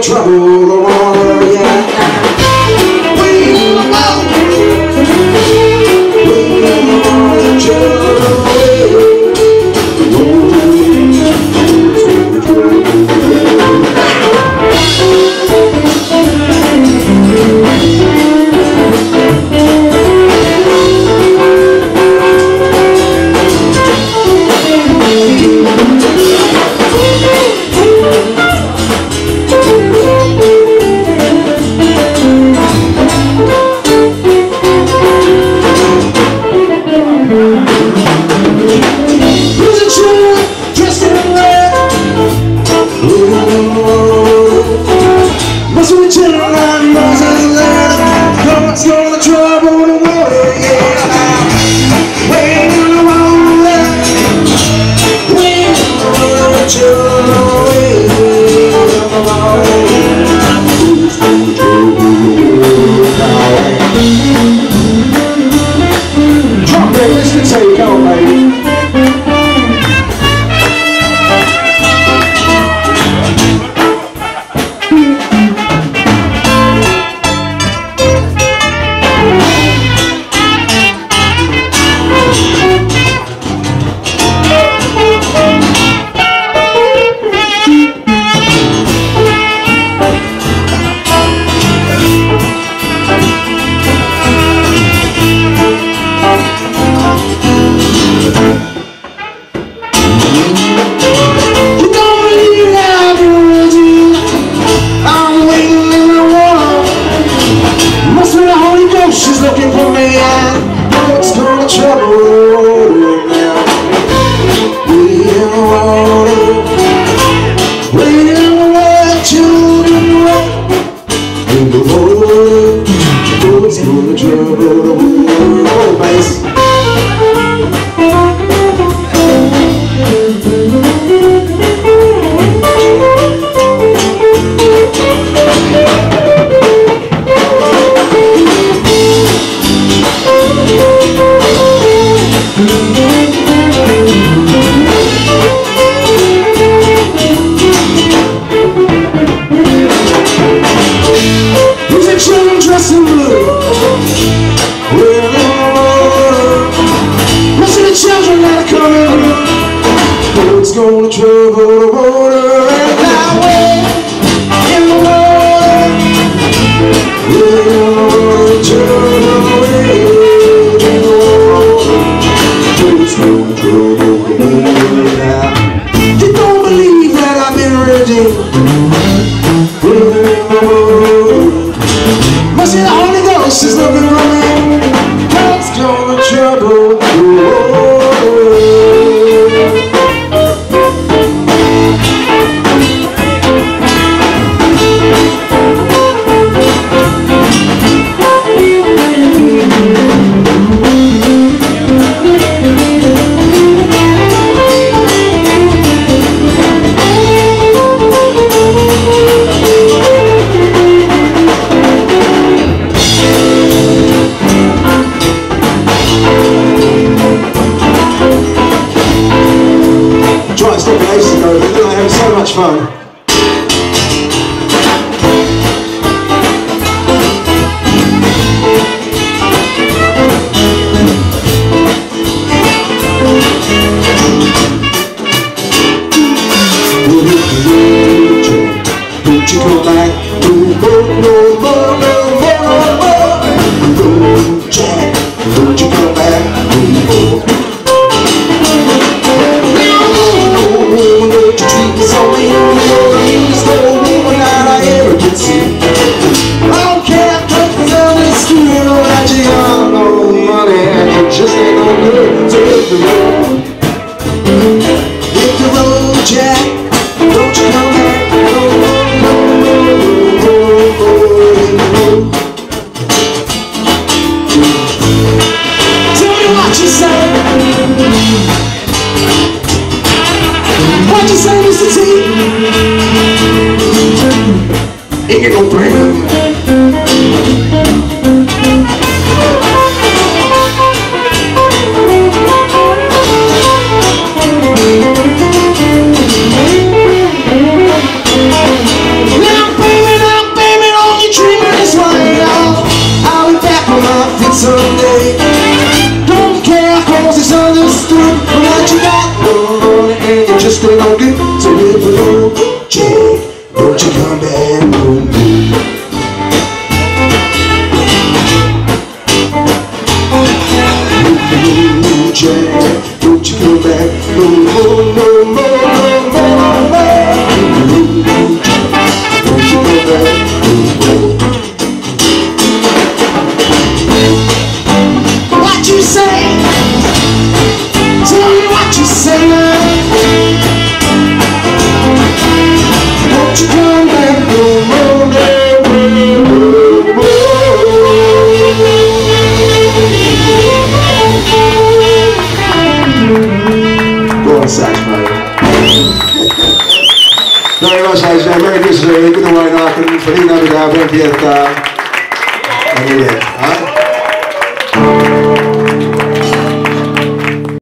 trouble What's gonna trouble the water? Oh, bass. Gonna on my feet someday. Don't care, cause it's understood what you got on, and you just gonna get to don't you come back home. No no Daarom zijn ze Amerikaanse economen en academie van Nederland, daar ben je het aan.